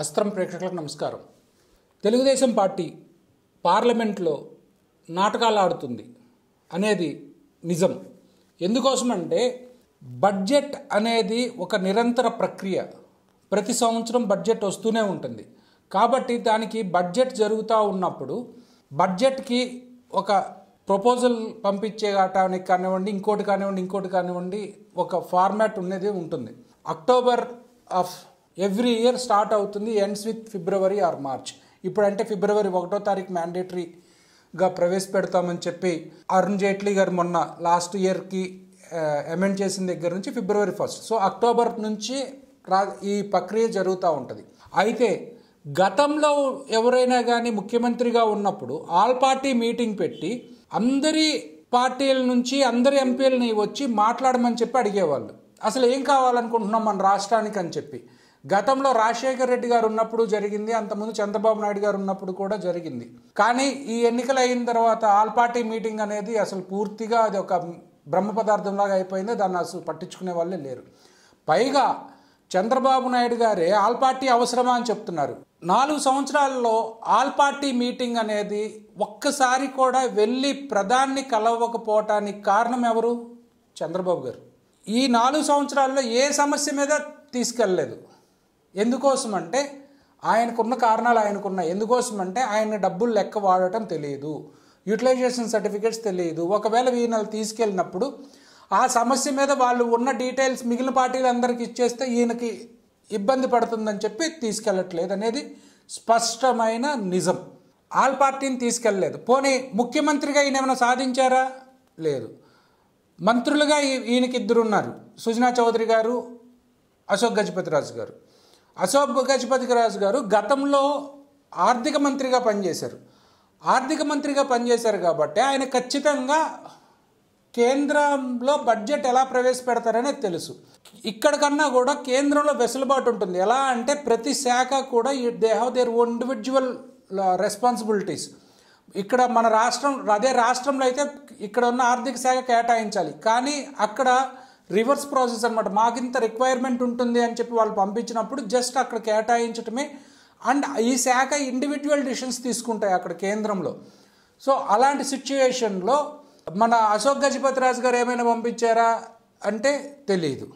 అస్త్రం ప్రేక్షకులకు నమస్కారం. తెలుగుదేశం పార్టీ పార్లమెంట్లో నాటకాలు ఆడుతుంది అనేది నిజం. ఎందుకోసమంటే బడ్జెట్ అనేది ఒక నిరంతర ప్రక్రియ. ప్రతి సంవత్సరం బడ్జెట్ వస్తూనే ఉంటుంది. కాబట్టి దానికి బడ్జెట్ జరుగుతూ ఉన్నప్పుడు బడ్జెట్కి ఒక ప్రపోజల్ పంపించేయటానికి కానివ్వండి ఇంకోటి కానివ్వండి ఇంకోటి కానివ్వండి ఒక ఫార్మాట్ ఉన్నది ఉంటుంది. October of every year start అవుతుంది ends with February or March ఇప్పుడంటే ఫిబ్రవరి ఒకటో తారీఖు మ్యాండేటరీగా ప్రవేశపెడతామని చెప్పి అరుణ్ జైట్లీ గారు మొన్న లాస్ట్ ఇయర్కి అమెండ్ చేసిన దగ్గర నుంచి ఫిబ్రవరి ఫస్ట్ సో అక్టోబర్ నుంచి రా ఈ ప్రక్రియ జరుగుతూ ఉంటుంది. అయితే గతంలో ఎవరైనా కానీ ముఖ్యమంత్రిగా ఉన్నప్పుడు ఆల్ పార్టీ మీటింగ్ పెట్టి అందరి పార్టీల నుంచి అందరి ఎంపీలని వచ్చి మాట్లాడమని చెప్పి అడిగేవాళ్ళు. అసలు ఏం కావాలనుకుంటున్నాం మన రాష్ట్రానికి అని చెప్పి. గతంలో రాజశేఖర రెడ్డి గారు ఉన్నప్పుడు జరిగింది అంతకుముందు చంద్రబాబు నాయుడు గారు ఉన్నప్పుడు కూడా జరిగింది. కానీ ఈ ఎన్నికలు అయిన తర్వాత ఆల్ పార్టీ మీటింగ్ అనేది అసలు పూర్తిగా అది ఒక బ్రహ్మ పదార్థంలాగా అయిపోయింది దాన్ని అసలు పట్టించుకునే వాళ్ళే లేరు. పైగా చంద్రబాబు నాయుడు గారే ఆల్ పార్టీ అవసరమా అని చెప్తున్నారు. నాలుగు సంవత్సరాల్లో ఆల్ పార్టీ మీటింగ్ అనేది ఒక్కసారి కూడా వెళ్ళి ప్రధాన్ని కలవకపోవటానికి కారణం ఎవరు? చంద్రబాబు గారు. ఈ నాలుగు సంవత్సరాల్లో ఏ సమస్య మీద తీసుకెళ్ళలేదు. ఎందుకోసం అంటే ఆయనకున్న కారణాలు ఆయనకున్న ఎందుకోసం అంటే ఆయన డబ్బులు లెక్క వాడటం తెలియదు. యూటిలైజేషన్ సర్టిఫికేట్స్ తెలియదు. ఒకవేళ ఈయనలు తీసుకెళ్ళినప్పుడు ఆ సమస్య మీద వాళ్ళు ఉన్న డీటెయిల్స్ మిగిలిన పార్టీలందరికీ ఇచ్చేస్తే ఈయనకి ఇబ్బంది పడుతుందని చెప్పి తీసుకెళ్ళట్లేదు అనేది స్పష్టమైన నిజం. ఆల్ పార్టీని తీసుకెళ్ళలేదు. పోనీ ముఖ్యమంత్రిగా ఈయన ఏమైనా సాధించారా? లేదు. మంత్రులుగా ఈయనకి ఇద్దరు ఉన్నారు సుజనా చౌదరి గారు అశోక్ గజపతిరాజు గారు. అశోక్ గజపతిరాజు గారు గతంలో ఆర్థిక మంత్రిగా పనిచేశారు. ఆర్థిక మంత్రిగా పనిచేశారు కాబట్టి ఆయన ఖచ్చితంగా కేంద్రంలో బడ్జెట్ ఎలా ప్రవేశపెడతారనేది తెలుసు. ఇక్కడ కన్నా కూడా కేంద్రంలో వెసులుబాటు ఉంటుంది. ఎలా అంటే ప్రతి శాఖ కూడా they have their individual responsibilities. ఇక్కడ మన రాష్ట్రం అదే రాష్ట్రంలో అయితే ఇక్కడ ఉన్న ఆర్థిక శాఖ కేటాయించాలి. కానీ అక్కడ రివర్స్ ప్రాసెస్ అనమాట మాకింత రిక్వైర్మెంట్ ఉంటుంది అని చెప్పి వాళ్ళు పంపించినప్పుడు జస్ట్ అక్కడ కేటాయించటమే. అండ్ ఈ శాఖ ఇండివిజువల్ డిసిషన్స్ తీసుకుంటాయి అక్కడ కేంద్రంలో. సో అలాంటి సిచ్యువేషన్లో మన అశోక్ గజపతిరాజు గారు ఏమైనా పంపించారా అంటే తెలియదు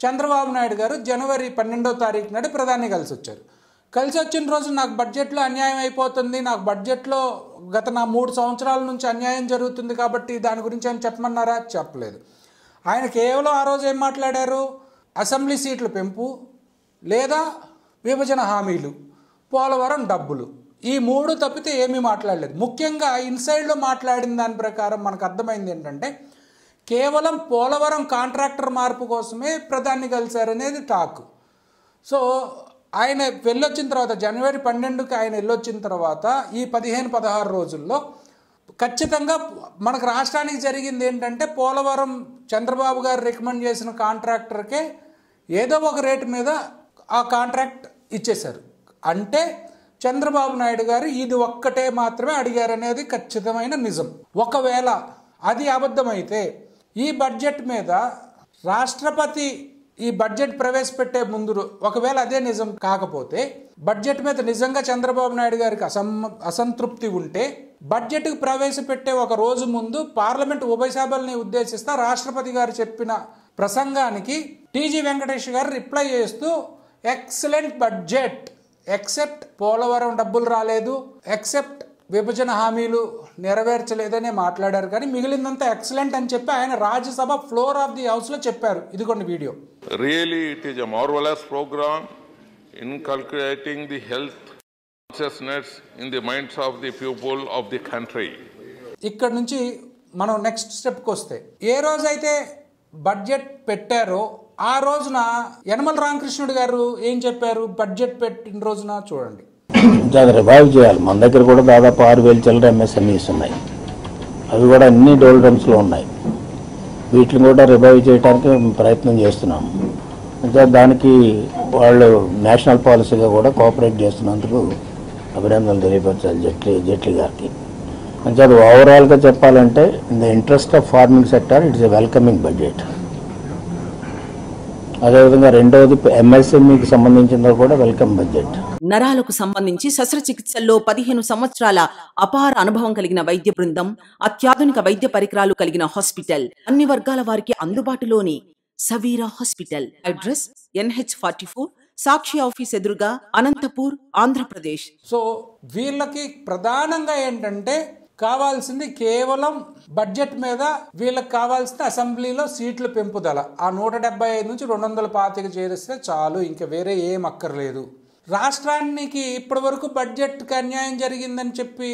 చంద్రబాబు నాయుడు గారు జనవరి పన్నెండో తారీఖు నాడు ప్రధాని కలిసి వచ్చారు కలిసి వచ్చిన రోజు నాకు బడ్జెట్లో అన్యాయం అయిపోతుంది. నాకు బడ్జెట్లో గత నా మూడు సంవత్సరాల నుంచి అన్యాయం జరుగుతుంది కాబట్టి దాని గురించి అని చెప్పమన్నారా? చెప్పలేదు. ఆయన కేవలం ఆ రోజు ఏం మాట్లాడారు? అసెంబ్లీ సీట్ల పెంపు లేదా విభజన హామీలు పోలవరం డబ్బులు. ఈ మూడు తప్పితే ఏమీ మాట్లాడలేదు. ముఖ్యంగా ఇన్సైడ్లో మాట్లాడిన దాని ప్రకారం మనకు అర్థమైంది ఏంటంటే కేవలం పోలవరం కాంట్రాక్టర్ మార్పు కోసమే ప్రధాని కలిశారనేది టాక్. సో ఆయన వెళ్ళొచ్చిన తర్వాత జనవరి పన్నెండుకి ఆయన వెళ్ళొచ్చిన తర్వాత ఈ పదిహేను పదహారు రోజుల్లో ఖచ్చితంగా మనకు రాష్ట్రానికి జరిగింది ఏంటంటే పోలవరం చంద్రబాబు గారు రికమెండ్ చేసిన కాంట్రాక్టర్కే ఏదో ఒక రేటు మీద ఆ కాంట్రాక్ట్ ఇచ్చేశారు. అంటే చంద్రబాబు నాయుడు గారు ఇది ఒక్కటే మాత్రమే అడిగారనేది ఖచ్చితమైన నిజం. ఒకవేళ అది అబద్ధమైతే ఈ బడ్జెట్ మీద రాష్ట్రపతి ఈ బడ్జెట్ ప్రవేశపెట్టే ముందు ఒకవేళ అదే నిజం కాకపోతే బడ్జెట్ మీద నిజంగా చంద్రబాబు నాయుడు గారికి అసం అసంతృప్తి ఉంటే బడ్జెట్కు ప్రవేశపెట్టే ఒక రోజు ముందు పార్లమెంట్ ఉభయ సభల్ని ఉద్దేశిస్తా రాష్ట్రపతి గారు చెప్పిన ప్రసంగానికి టీజీ వెంకటేష్ గారు రిప్లై చేస్తూ ఎక్సలెంట్ బడ్జెట్. ఎక్సెప్ట్ పోలవరం డబ్బులు రాలేదు. ఎక్సెప్ట్ విభజన హామీలు నెరవేర్చలేదనే మాట్లాడారు. కానీ మిగిలిందంతా ఎక్సలెంట్ అని చెప్పి ఆయన రాజ్యసభ ఫ్లోర్ ఆఫ్ ది హౌస్లో చెప్పారు. ఇదిగోండి video. Really it is a marvelous program inculcating the health consciousness in the minds of the people of the country. ఇక్కడ నుంచి మనం నెక్స్ట్ స్టెప్కి వస్తే ఏ రోజైతే బడ్జెట్ పెట్టారో ఆ రోజున యనమల రామకృష్ణుడు గారు ఏం చెప్పారు? బడ్జెట్ పెట్టిన రోజున చూడండి. అది రివైవ్ చేయాలి. మన దగ్గర కూడా దాదాపు ఆరు వేల చిల్లర ఎంఎస్ఎంఈస్ ఉన్నాయి. అవి కూడా అన్ని డోల్డ్రమ్స్లో ఉన్నాయి. వీటిని కూడా రివైవ్ చేయడానికి మేము ప్రయత్నం చేస్తున్నాం. అంటే దానికి వాళ్ళు నేషనల్ పాలసీగా కూడా కోఆపరేట్ చేస్తున్నందుకు అభినందనలు తెలియపరచాలి జైట్లీ జైట్లీ గారికి. అంటే అది ఓవరాల్గా చెప్పాలంటే in the interest of farming sector it's a welcoming budget అదేవిధంగా రెండవది ఎంఎస్ఎంఈకి సంబంధించిన కూడా వెల్కమ్ బడ్జెట్ నరాలకు సంబంధించి శస్త్రచికిత్సల్లో పదిహేను సంవత్సరాల అపార అనుభవం కలిగిన వైద్య బృందం అత్యాధునిక వైద్య పరికరాలు కలిగిన హాస్పిటల్ అన్ని వర్గాల వారికి అందుబాటులోని Saveera hospital. Address NH forty four Sakshi office ఎదురుగా అనంతపూర్ ఆంధ్రప్రదేశ్. సో వీళ్ళకి ప్రధానంగా ఏంటంటే కావాల్సింది కేవలం బడ్జెట్ మీద వీళ్ళకి కావాల్సిన అసెంబ్లీలో సీట్ల పెంపుదల. ఆ నూట డెబ్బై ఐదు నుంచి రెండు వందల పాతిక చేరిస్తే చాలు ఇంకా వేరే ఏం అక్కర్లేదు. రాష్ట్రానికి ఇప్పటి వరకు బడ్జెట్కి అన్యాయం జరిగిందని చెప్పి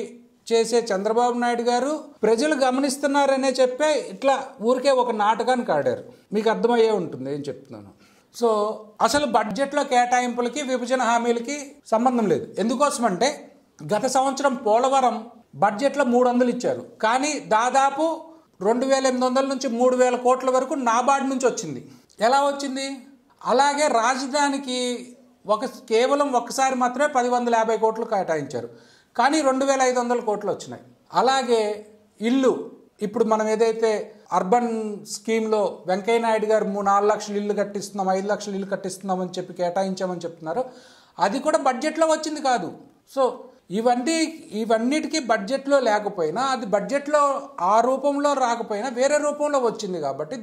చేసే చంద్రబాబు నాయుడు గారు ప్రజలు గమనిస్తున్నారనే చెప్పే ఇట్లా ఊరికే ఒక నాటకాన్ని కాడారు. మీకు అర్థమయ్యే ఉంటుంది ఏం చెప్తున్నాను. సో అసలు బడ్జెట్లో కేటాయింపులకి విభజన హామీలకి సంబంధం లేదు. ఎందుకోసమంటే గత సంవత్సరం పోలవరం బడ్జెట్లో మూడు వందలు ఇచ్చారు. కానీ దాదాపు రెండు వేల ఎనిమిది వందల నుంచి మూడు వేల కోట్ల వరకు నాబార్డ్ నుంచి వచ్చింది. ఎలా వచ్చింది? అలాగే రాజధానికి ఒక కేవలం ఒక్కసారి మాత్రమే పది వందల యాభై కోట్లు కేటాయించారు. కానీ రెండు వేల ఐదు వందల కోట్లు వచ్చినాయి. అలాగే ఇల్లు ఇప్పుడు మనం ఏదైతే అర్బన్ స్కీమ్లో వెంకయ్య నాయుడు గారు మూడు నాలుగు లక్షలు ఇల్లు కట్టిస్తున్నాం ఐదు లక్షలు ఇల్లు కట్టిస్తున్నామని చెప్పి కేటాయించామని చెప్తున్నారు. అది కూడా బడ్జెట్లో వచ్చింది కాదు. సో ఇవన్నీ ఇవన్నిటికీ బడ్జెట్లో లేకపోయినా అది బడ్జెట్లో ఆ రూపంలో రాకపోయినా వేరే రూపంలో వచ్చింది కాబట్టి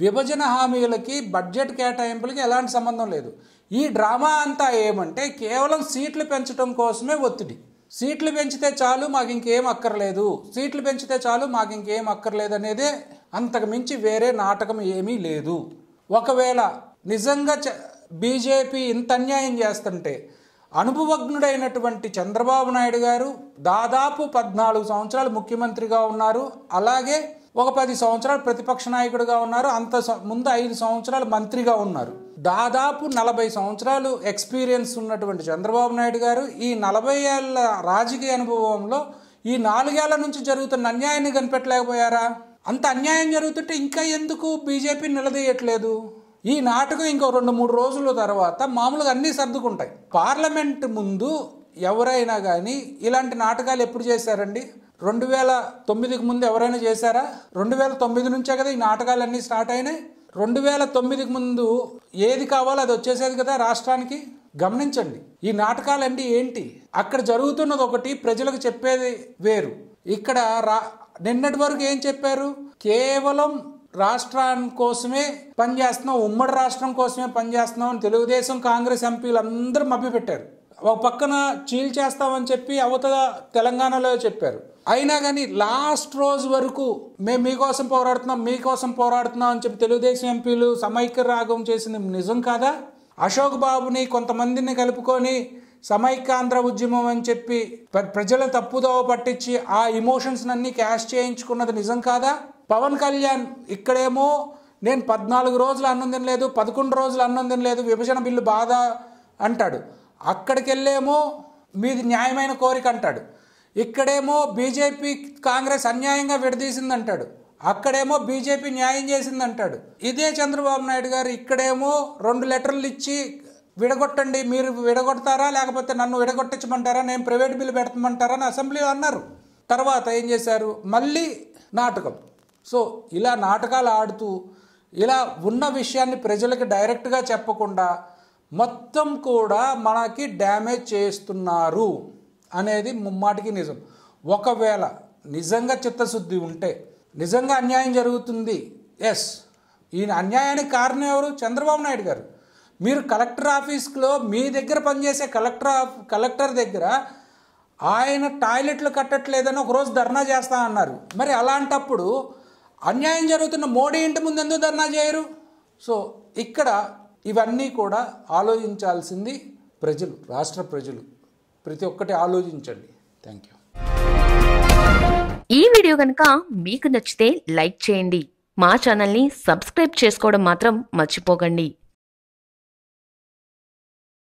విభజన హామీలకి బడ్జెట్ కేటాయింపులకి ఎలాంటి సంబంధం లేదు. ఈ డ్రామా అంతా ఏమంటే కేవలం సీట్లు పెంచడం కోసమే ఒత్తిడి. సీట్లు పెంచితే చాలు మాకు ఇంకేం అక్కర్లేదు. సీట్లు పెంచితే చాలు మాకు ఇంకేం అక్కర్లేదు అనేదే అంతకు మించి వేరే నాటకం ఏమీ లేదు. ఒకవేళ నిజంగా చ బీజేపీ ఇంత అన్యాయం చేస్తుంటే అనుభవజ్ఞుడైనటువంటి చంద్రబాబు నాయుడు గారు దాదాపు పద్నాలుగు సంవత్సరాలు ముఖ్యమంత్రిగా ఉన్నారు. అలాగే ఒక పది సంవత్సరాలు ప్రతిపక్ష నాయకుడిగా ఉన్నారు. అంత ముందు ఐదు సంవత్సరాలు మంత్రిగా ఉన్నారు. దాదాపు నలభై సంవత్సరాలు ఎక్స్పీరియన్స్ ఉన్నటువంటి చంద్రబాబు నాయుడు గారు ఈ నలభై ఏళ్ళ రాజకీయ అనుభవంలో ఈ నాలుగేళ్ళ నుంచి జరుగుతున్న అన్యాయాన్ని కనిపెట్టలేకపోయారా? అంత అన్యాయం జరుగుతుంటే ఇంకా ఎందుకు బీజేపీ నిలదీయట్లేదు? ఈ నాటకం ఇంకో రెండు మూడు రోజుల తర్వాత మామూలుగా అన్నీ సర్దుకుంటాయి. పార్లమెంట్ ముందు ఎవరైనా కానీ ఇలాంటి నాటకాలు ఎప్పుడు చేశారండి? రెండు వేల తొమ్మిదికి ముందు ఎవరైనా చేశారా? రెండు వేల తొమ్మిది నుంచే కదా ఈ నాటకాలన్నీ స్టార్ట్ అయినాయి. రెండు వేల తొమ్మిదికి ముందు ఏది కావాలో అది వచ్చేసేది కదా రాష్ట్రానికి? గమనించండి ఈ నాటకాలంటే ఏంటి? అక్కడ జరుగుతున్నది ఒకటి ప్రజలకు చెప్పేది వేరు. ఇక్కడ రా నిన్నటి వరకు ఏం చెప్పారు? కేవలం రాష్ట్రం కోసమే పనిచేస్తున్నాం ఉమ్మడి రాష్ట్రం కోసమే పనిచేస్తున్నాం అని తెలుగుదేశం కాంగ్రెస్ ఎంపీలు అందరూ మభ్యపెట్టారు. ఒక పక్కన చీల్ చేస్తామని చెప్పి అవతల తెలంగాణలో చెప్పారు. అయినా కానీ లాస్ట్ రోజు వరకు మేము మీకోసం పోరాడుతున్నాం మీకోసం పోరాడుతున్నాం అని చెప్పి తెలుగుదేశం ఎంపీలు సమైక్య రాగం చేసింది నిజం కాదా? అశోక్ బాబుని కొంతమందిని కలుపుకొని సమైక్యాంధ్ర ఉద్యమం అని చెప్పి ప్రజల తప్పుదోవ పట్టించి ఆ ఇమోషన్స్ అన్ని క్యాష్ చేయించుకున్నది నిజం కాదా? పవన్ కళ్యాణ్ ఇక్కడేమో నేను పద్నాలుగు రోజులు అన్నం తినలేదు పదకొండు రోజులు అన్నం తినలేదు విభజన బిల్లు బాధ అంటాడు. అక్కడికి వెళ్ళేమో మీది న్యాయమైన కోరిక అంటాడు. ఇక్కడేమో బీజేపీ కాంగ్రెస్ అన్యాయంగా విడదీసింది అంటాడు అక్కడేమో బీజేపీ న్యాయం చేసింది అంటాడు ఇదే చంద్రబాబు నాయుడు గారు ఇక్కడేమో రెండు లెటర్లు ఇచ్చి విడగొట్టండి మీరు విడగొడతారా లేకపోతే నన్ను విడగొట్టించమంటారా నేను ప్రైవేట్ బిల్లు పెట్టమంటారా అని అసెంబ్లీలో అన్నారు. తర్వాత ఏం చేశారు? మళ్ళీ నాటకం. సో ఇలా నాటకాలు ఆడుతూ ఇలా ఉన్న విషయాన్ని ప్రజలకు డైరెక్ట్గా చెప్పకుండా మొత్తం కూడా మనకి డ్యామేజ్ చేస్తున్నారు అనేది ముమ్మాటికి నిజం. ఒకవేళ నిజంగా చిత్తశుద్ధి ఉంటే నిజంగా అన్యాయం జరుగుతుంది ఎస్ ఈయన అన్యాయానికి కారణం ఎవరు? చంద్రబాబు నాయుడు గారు. మీరు కలెక్టర్ ఆఫీస్లో మీ దగ్గర పనిచేసే కలెక్టర్ ఆఫ్- కలెక్టర్ దగ్గర ఆయన టాయిలెట్లు కట్టట్లేదని ఒకరోజు ధర్నా చేస్తా అన్నారు. మరి అలాంటప్పుడు అన్యాయం జరుగుతున్న మోడీ ఇంటి ముందు ఎందుకు ధర్నా చేయరు? సో ఇక్కడ ఇవన్నీ కూడా ఆలోచించాల్సింది ప్రజలు రాష్ట్ర ప్రజలు. ప్రతి ఒక్కటి ఆలోచించండి. థ్యాంక్ యూ ఈ వీడియో కనుక మీకు నచ్చితే లైక్ చేయండి. మా ఛానల్ని సబ్స్క్రైబ్ చేసుకోవడం మాత్రం మర్చిపోకండి.